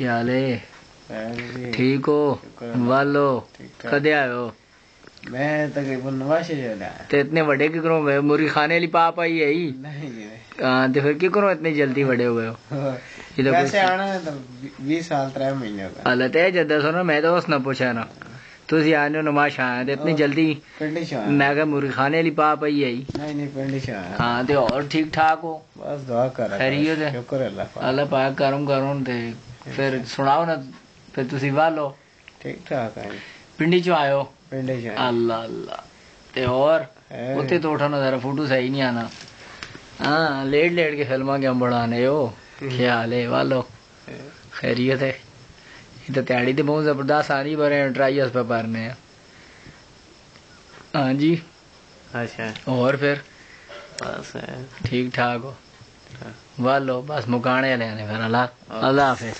ਕੀ ਹਾਲ ਏ मैं ਠੀਕ ਹੋ ਵਾਲੋ ठीक ठाक ਕਦੇ ਆਇਓ मैं तकरीबन नवाशे जो आया ਤੇ ਇਤਨੇ ਵੱਡੇ ਕਿ ਕਰੋ ਗਏ ਮੁਰੀ ਖਾਣੇ ਲਈ ਪਾਪ ਆਈ ਹੈ ਹੀ नहीं जी ਹਾਂ ਤੇ ਫਿਰ ਕੀ ਕਰੋ ਇਤਨੇ ਜਲਦੀ ਵੱਡੇ ਹੋ ਗਏ ਹੋ ਇਹਦਾ वैसे ਕੋਈ आना है तो बीस साल त्रै महीने हो गए ਹਾਲਤ ਹੈ ਜਦ ਦੱਸੋ ਨਾ ਮੈਂ ਤਾਂ ਉਸ ਨਾਲ ਪੁੱਛਿਆ ਨਾ ਤੁਸੀਂ ਆਨੇ ਹੋ ਨਮਾਜ਼ ਆਏ ਤੇ ਇਤਨੀ ਜਲਦੀ पिंड च आया ਮੈਂ ਕਿਹਾ ਮੁਰੀ ਖਾਣੇ ਲਈ ਪਾਪ ਆਈ ਹੈ ਹੀ नहीं नहीं पिंड च आया ਹਾਂ ਤੇ ਹੋਰ ਠੀਕ ਠਾਕ ਹੋ बस दुआ कर खैरियत है? शुक्र अल्लाह पाक ਅੱਲਾ ਪਾਕ ਕਰਮ ਕਰਮ ਤੇ ਫਿਰ ਸੁਣਾਓ ਨਾ ਫਿਰ ਤੁਸੀਂ ਵਾਲੋ ठीक ठाक है ਪਿੰਡੀ ਚ ਆਇਓ पिंड च आया ਅੱਲਾ ਅੱਲਾ ਤੇ ਹੋਰ है। ਉੱਥੇ ਤੋਂ ਉਠਾਣਾ ਜ਼ਰਾ ਫੋਟੋ ਸਹੀ ਨਹੀਂ ਆਣਾ हाँ लेट लेट के फिल्मा क्या बढ़ाने हो क्या हाल है वालो खैरियत है ये तो तैयारी तो बहुत जबरदस्त आ रही पर ट्राई पे भरने हैं हाँ जी अच्छा और फिर बस है ठीक ठाक हो वालो बस मुकाने लेने फिर अल्लाह अल्लाह हाफिज।